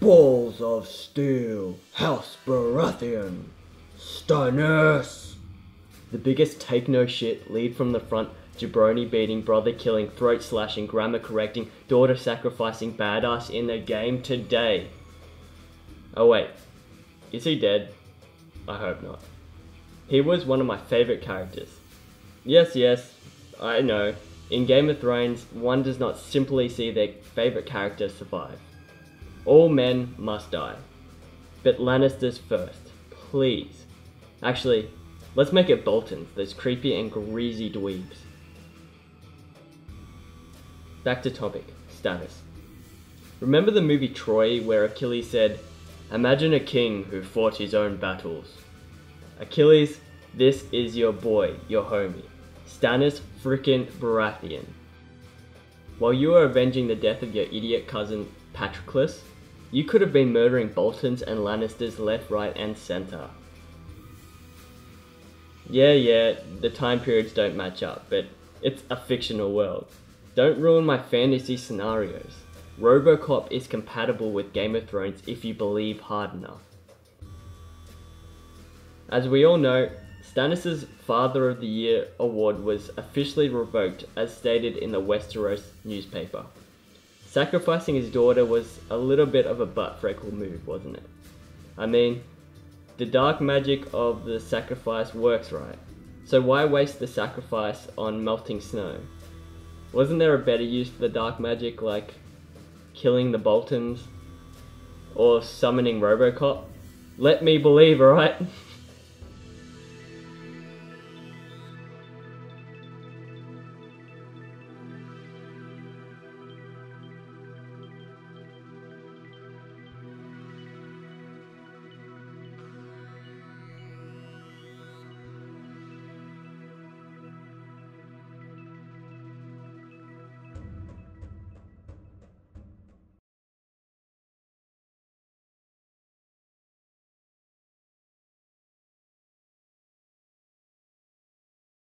Balls of Steel, House Baratheon, Stannis. The biggest take no shit, lead from the front, jabroni beating, brother killing, throat slashing, grammar correcting, daughter sacrificing badass in the game today. Oh wait, is he dead? I hope not. He was one of my favorite characters. Yes, yes, I know. In Game of Thrones, one does not simply see their favorite character survive. All men must die. But Lannisters first, please. Actually, let's make it Boltons, those creepy and greasy dweebs. Back to topic, Stannis. Remember the movie Troy where Achilles said, Imagine a king who fought his own battles. Achilles, this is your boy, your homie. Stannis frickin' Baratheon. While you are avenging the death of your idiot cousin Patroclus, you could have been murdering Boltons and Lannisters left, right, and center. Yeah, yeah, the time periods don't match up, but it's a fictional world. Don't ruin my fantasy scenarios. Robocop is compatible with Game of Thrones if you believe hard enough. As we all know, Stannis' Father of the Year award was officially revoked as stated in the Westeros newspaper. Sacrificing his daughter was a little bit of a butt freckle move, wasn't it? I mean, the dark magic of the sacrifice works right, so why waste the sacrifice on melting snow? Wasn't there a better use for the dark magic like killing the Boltons or summoning Robocop? Let me believe, alright?